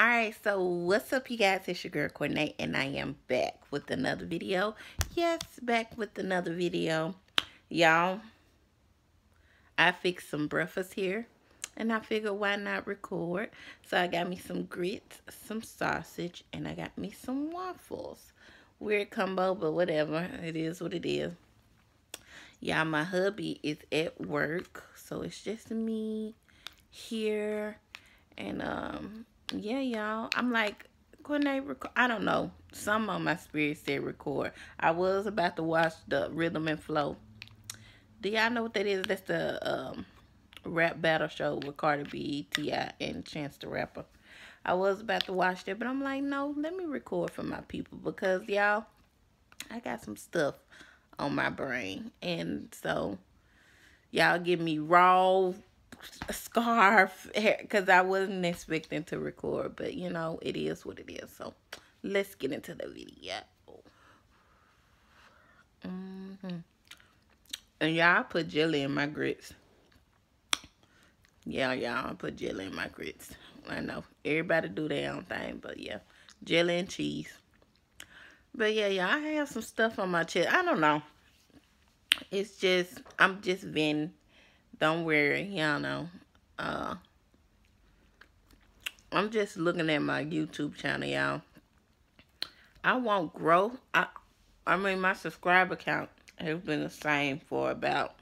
Alright, so what's up you guys? It's your girl Courtenay and I am back with another video. Yes, back with another video. Y'all, I fixed some breakfast here and I figured why not record. So I got me some grits, some sausage, and I got me some waffles. Weird combo, but whatever. It is what it is. Y'all, my hubby is at work, so it's just me here and um yeah, y'all. I'm like, Courtenay, record. I don't know. Some of my spirit said record. I was about to watch the Rhythm and Flow. Do y'all know what that is? That's the um, rap battle show with Cardi B, T.I., and Chance the Rapper. I was about to watch that, but I'm like, no, let me record for my people because, y'all, I got some stuff on my brain. And so, y'all give me raw scarf because I wasn't expecting to record, but you know, it is what it is. So let's get into the video. Mm -hmm. And y'all put jelly in my grits. Yeah, y'all put jelly in my grits. I know everybody do their own thing, but yeah, jelly and cheese. But yeah, y'all, I have some stuff on my chest. I don't know. It's just, I'm just venting don't worry, y'all know. Uh, I'm just looking at my YouTube channel, y'all. I won't grow. I, I mean, my subscriber count has been the same for about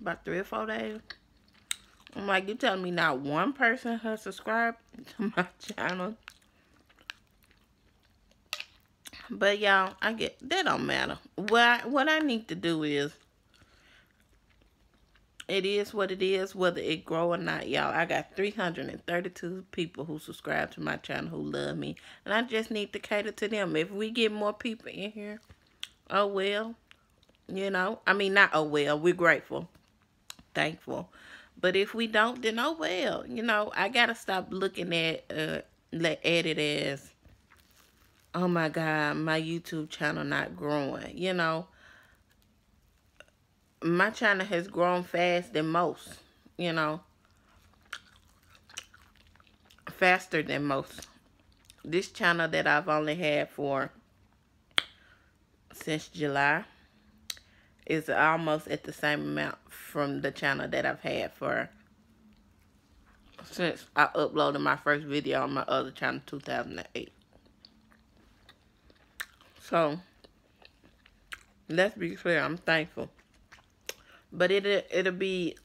about three or four days. I'm like, you telling me not one person has subscribed to my channel? But y'all, I get that don't matter. What I, what I need to do is it is what it is, whether it grow or not, y'all. I got 332 people who subscribe to my channel who love me. And I just need to cater to them. If we get more people in here, oh well. You know, I mean, not oh well. We're grateful, thankful. But if we don't, then oh well. You know, I got to stop looking at, uh, at it as oh my God, my YouTube channel not growing. You know, my channel has grown fast than most, you know. Faster than most. This channel that I've only had for since July is almost at the same amount from the channel that I've had for since I uploaded my first video on my other channel 2008. So, let's be clear, I'm thankful. But it it'll be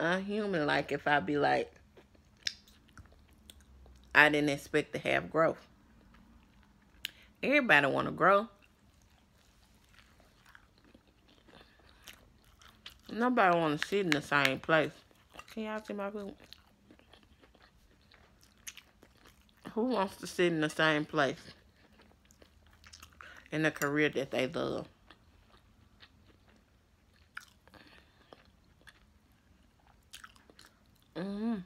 unhuman like if I be like, I didn't expect to have growth. Everybody want to grow. Nobody want to sit in the same place. Can y'all see my food? Who wants to sit in the same place? In a career that they love. Mm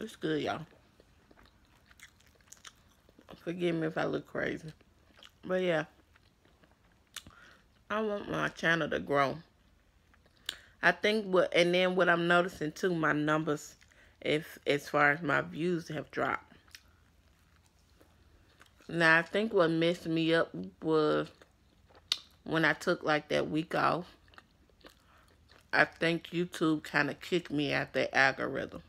It's good, y'all. Forgive me if I look crazy. But yeah. I want my channel to grow. I think what and then what I'm noticing too, my numbers if as far as my views have dropped. Now, I think what messed me up was when I took like that week off. I think YouTube kind of kicked me out the algorithm.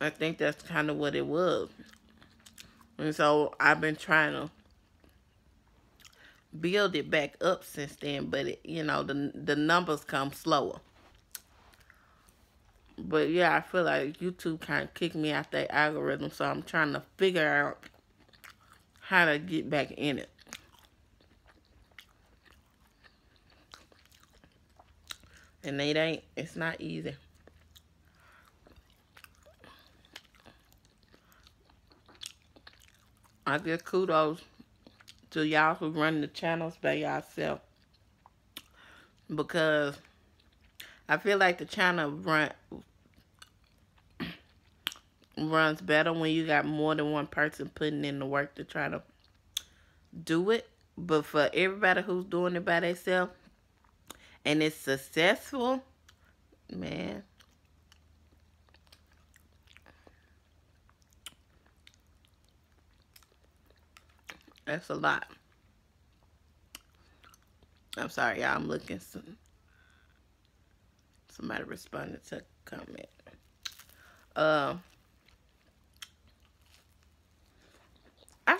I think that's kind of what it was. And so I've been trying to build it back up since then, but it, you know, the the numbers come slower. But yeah, I feel like YouTube kind of kicked me out that algorithm, so I'm trying to figure out how to get back in it. And it ain't, it's not easy. I give kudos to y'all who run the channels by yourself. Because I feel like the channel run runs better when you got more than one person putting in the work to try to do it. But for everybody who's doing it by themselves and it's successful, man. That's a lot. I'm sorry, y'all. I'm looking some. Somebody responded to a comment. Uh,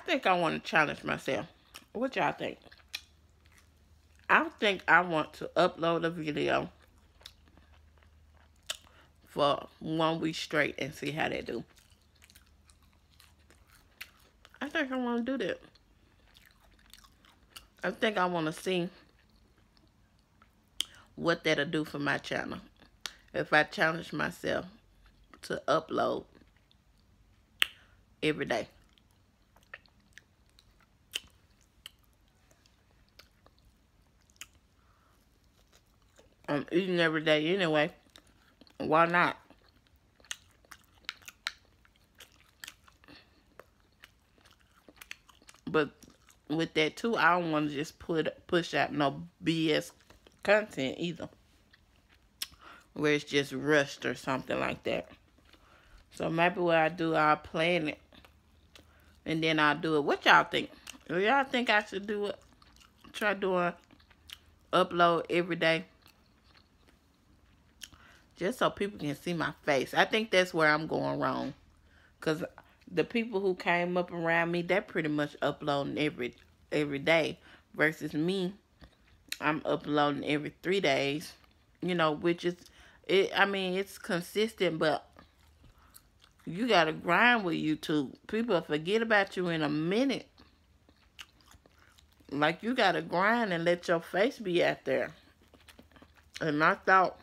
think I want to challenge myself. What y'all think? I think I want to upload a video for one week straight and see how they do. I think I want to do that. I think I want to see what that'll do for my channel. If I challenge myself to upload every day. I'm eating every day anyway. Why not? But with that too, I don't want to just put push out no BS content either. Where it's just rushed or something like that. So maybe what I do, I'll plan it. And then I'll do it. What y'all think? Y'all think I should do it? Try doing upload every day? Just so people can see my face. I think that's where I'm going wrong. Because the people who came up around me, they're pretty much uploading every every day. Versus me, I'm uploading every three days. You know, which is, it. I mean, it's consistent, but you got to grind with YouTube. People forget about you in a minute. Like, you got to grind and let your face be out there. And I thought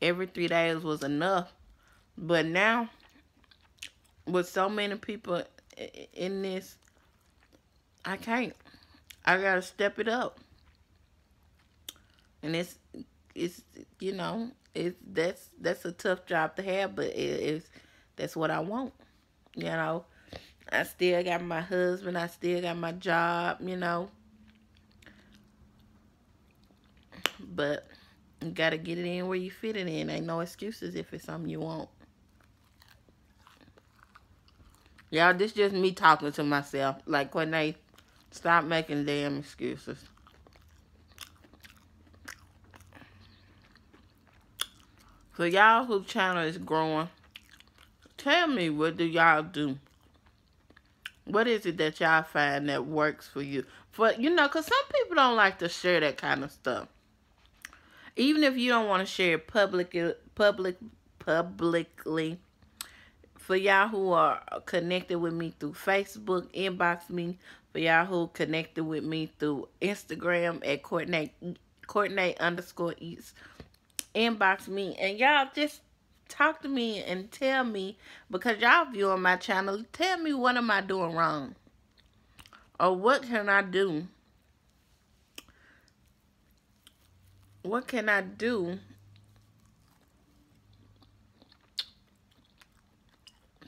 every three days was enough. But now, with so many people in this, I can't. I gotta step it up. And it's it's you know it's that's that's a tough job to have, but it, it's that's what I want. You know, I still got my husband. I still got my job. You know, but you gotta get it in where you fit it in. Ain't no excuses if it's something you want. Y'all, this just me talking to myself. Like when they stop making damn excuses. For y'all whose channel is growing, tell me what do y'all do? What is it that y'all find that works for you? For you know, cause some people don't like to share that kind of stuff. Even if you don't want to share it public, public, publicly, for y'all who are connected with me through Facebook, inbox me. For y'all who connected with me through Instagram at Courtenay, Courtenay underscore Eats, inbox me. And y'all just talk to me and tell me, because y'all viewing my channel, tell me what am I doing wrong? Or what can I do? What can I do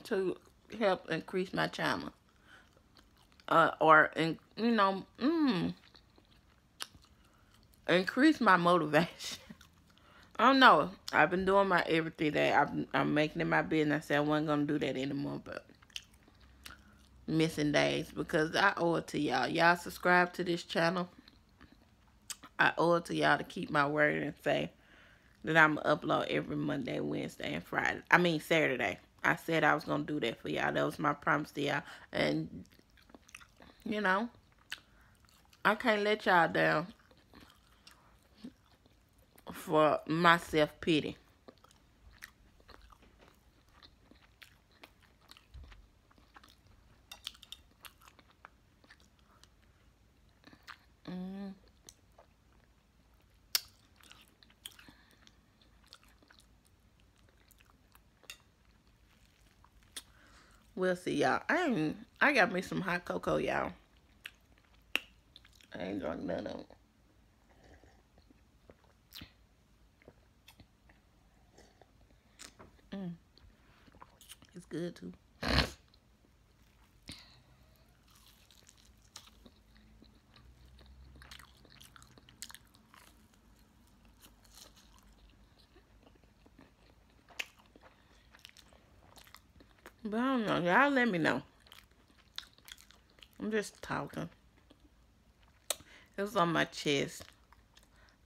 to help increase my channel. Uh, or, in, you know, mm, increase my motivation. I don't know. I've been doing my everything that I'm, I'm making it my business. I I wasn't going to do that anymore, but missing days because I owe it to y'all. Y'all subscribe to this channel. I owe it to y'all to keep my word and say that I'm going to upload every Monday, Wednesday, and Friday. I mean, Saturday. I said I was going to do that for y'all. That was my promise to y'all. And, you know, I can't let y'all down for my self-pity. We'll see, y'all. I ain't, I got me some hot cocoa, y'all. I ain't drunk none of it. Mm. It's good, too. But I don't know. Y'all let me know. I'm just talking. It was on my chest.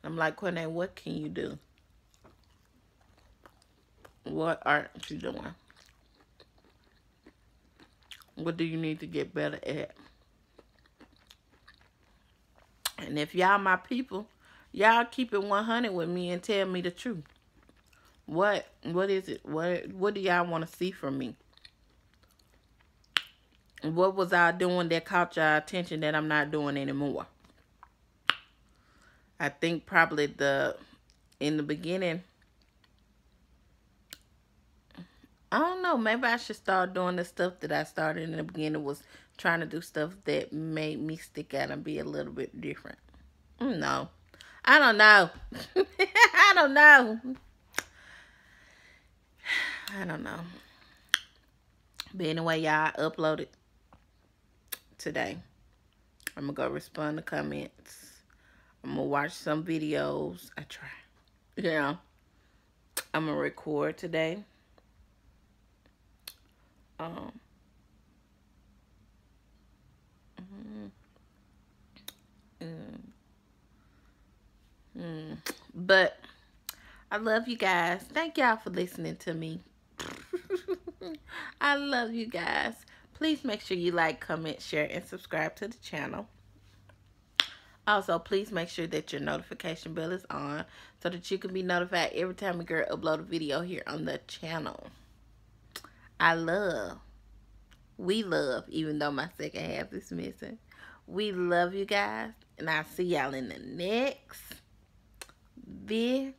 I'm like, Quinay, what can you do? What aren't you doing? What do you need to get better at? And if y'all my people, y'all keep it 100 with me and tell me the truth. What what is it? What what do y'all want to see from me? What was I doing that caught y'all attention that I'm not doing anymore? I think probably the in the beginning I don't know. Maybe I should start doing the stuff that I started in the beginning was trying to do stuff that made me stick out and be a little bit different. Mm, no. I don't know. I don't know. I don't know. But anyway, y'all, uploaded today. I'm going to go respond to comments. I'm going to watch some videos. I try. Yeah. I'm going to record today. Um, mm, mm. But I love you guys. Thank y'all for listening to me. I love you guys. Please make sure you like, comment, share, and subscribe to the channel. Also, please make sure that your notification bell is on so that you can be notified every time a girl upload a video here on the channel. I love, we love, even though my second half is missing. We love you guys, and I'll see y'all in the next video.